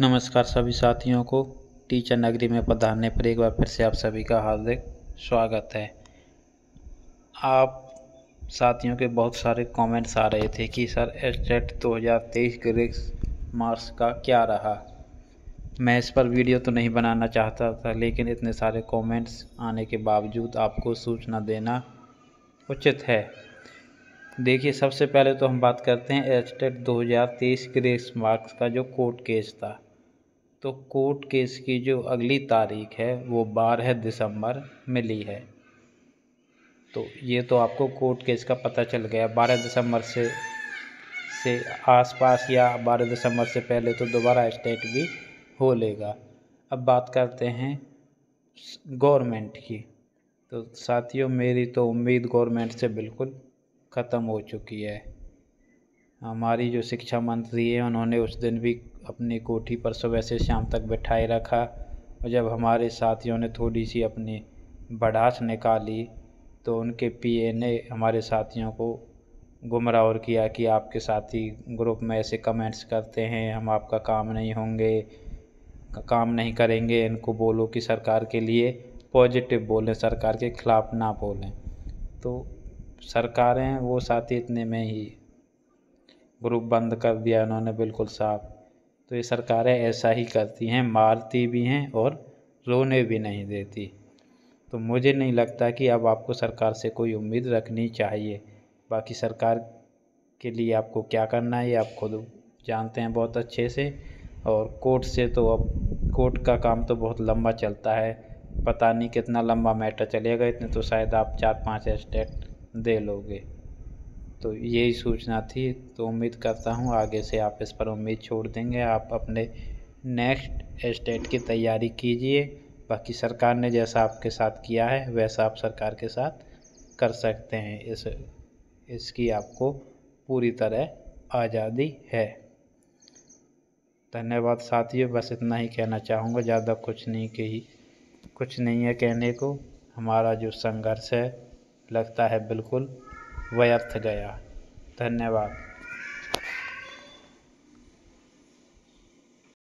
नमस्कार सभी साथियों को। टीचर नगरी में पधारने पर एक बार फिर से आप सभी का हार्दिक स्वागत है। आप साथियों के बहुत सारे कमेंट्स आ रहे थे कि सर एस्टेट 2023 ग्रेस मार्क्स का क्या रहा? मैं इस पर वीडियो तो नहीं बनाना चाहता था, लेकिन इतने सारे कमेंट्स आने के बावजूद आपको सूचना देना उचित है। देखिए, सबसे पहले तो हम बात करते हैं एस्टेट 2023 ग्रेस मार्क्स का जो कोर्ट केस था। तो कोर्ट केस की जो अगली तारीख है, वो बारह दिसंबर मिली है। तो ये तो आपको कोर्ट केस का पता चल गया। बारह दिसंबर से से आसपास या बारह दिसंबर से पहले तो दोबारा स्टेट भी हो लेगा। अब बात करते हैं गवर्नमेंट की। तो साथियों, मेरी तो उम्मीद गवर्नमेंट से बिल्कुल ख़त्म हो चुकी है। हमारी जो शिक्षा मंत्री है, उन्होंने उस दिन भी अपनी कोठी पर सुबह से शाम तक बैठाए रखा और जब हमारे साथियों ने थोड़ी सी अपनी बढ़ास निकाली तो उनके पीए ने हमारे साथियों को गुमराह और किया कि आपके साथी ग्रुप में ऐसे कमेंट्स करते हैं, हम आपका काम नहीं होंगे, काम नहीं करेंगे, इनको बोलो कि सरकार के लिए पॉजिटिव बोलें, सरकार के ख़िलाफ़ ना बोलें। तो सरकारें, वो साथी इतने में ही ग्रुप बंद कर दिया उन्होंने बिल्कुल साफ़ तो ये सरकारें ऐसा ही करती हैं, मारती भी हैं और रोने भी नहीं देती। तो मुझे नहीं लगता कि अब आपको सरकार से कोई उम्मीद रखनी चाहिए। बाकी सरकार के लिए आपको क्या करना है, ये आप खुद जानते हैं बहुत अच्छे से। और कोर्ट से तो अब, कोर्ट का काम तो बहुत लंबा चलता है। पता नहीं कितना लंबा मैटर चलेगा, इतने तो शायद आप चार पाँच स्टेट दे लोगे। तो यही सूचना थी। तो उम्मीद करता हूँ आगे से आप इस पर उम्मीद छोड़ देंगे। आप अपने नेक्स्ट स्टेट की तैयारी कीजिए। बाकी सरकार ने जैसा आपके साथ किया है, वैसा आप सरकार के साथ कर सकते हैं। इस, इसकी आपको पूरी तरह आज़ादी है। धन्यवाद साथियों। बस इतना ही कहना चाहूँगा। ज़्यादा कुछ नहीं कही, कुछ नहीं है कहने को। हमारा जो संघर्ष है, लगता है बिल्कुल व्यर्थ गया। धन्यवाद।